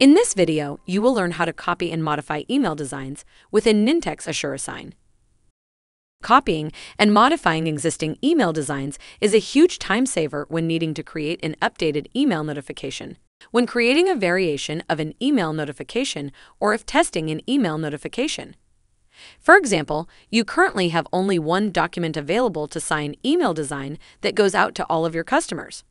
In this video, you will learn how to copy and modify email designs within Nintex AssureSign. Copying and modifying existing email designs is a huge time saver when needing to create an updated email notification. When creating a variation of an email notification or if testing an email notification. For example, you currently have only one document available to sign email design that goes out to all of your customers.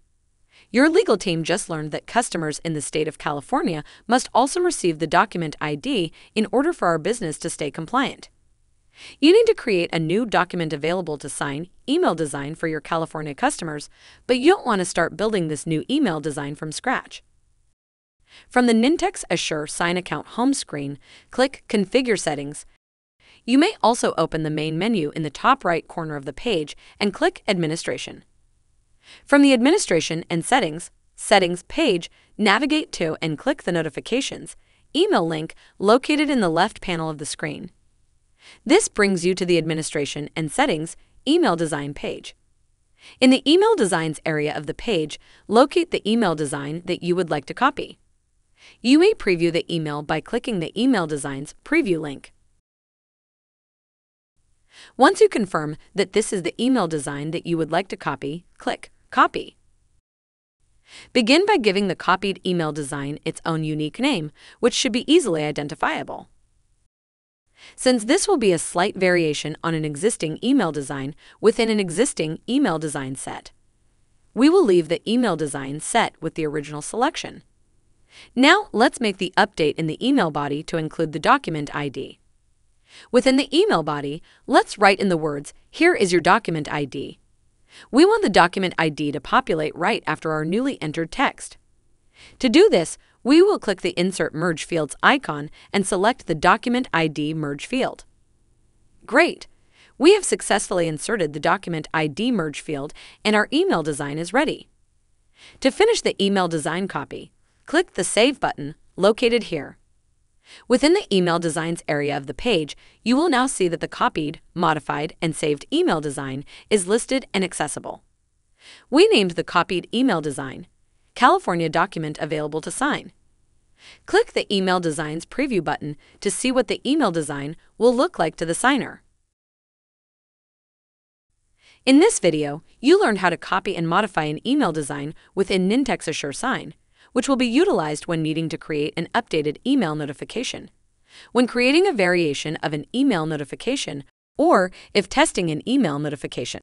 Your legal team just learned that customers in the state of California must also receive the document ID in order for our business to stay compliant. You need to create a new document available to sign email design for your California customers, but you don't want to start building this new email design from scratch. From the Nintex AssureSign Account home screen, click Configure Settings. You may also open the main menu in the top right corner of the page and click Administration. From the Administration and Settings, Settings page, navigate to and click the Notifications email link located in the left panel of the screen. This brings you to the Administration and Settings Email Design page. In the Email Designs area of the page, locate the email design that you would like to copy. You may preview the email by clicking the Email Designs Preview link. Once you confirm that this is the email design that you would like to copy, click Copy. Begin by giving the copied email design its own unique name, which should be easily identifiable. Since this will be a slight variation on an existing email design within an existing email design set, we will leave the email design set with the original selection. Now let's make the update in the email body to include the document ID. Within the email body, let's write in the words, Here is your document ID. We want the document ID to populate right after our newly entered text. To do this, we will click the Insert Merge Fields icon and select the Document ID Merge field. Great! We have successfully inserted the Document ID Merge field and our email design is ready. To finish the email design copy, click the Save button located here. Within the Email Designs area of the page, you will now see that the copied, modified, and saved email design is listed and accessible. We named the copied email design California document available to sign. Click the Email Designs Preview button to see what the email design will look like to the signer. In this video, you learned how to copy and modify an email design within Nintex AssureSign which will be utilized when needing to create an updated email notification. When creating a variation of an email notification, or if testing an email notification.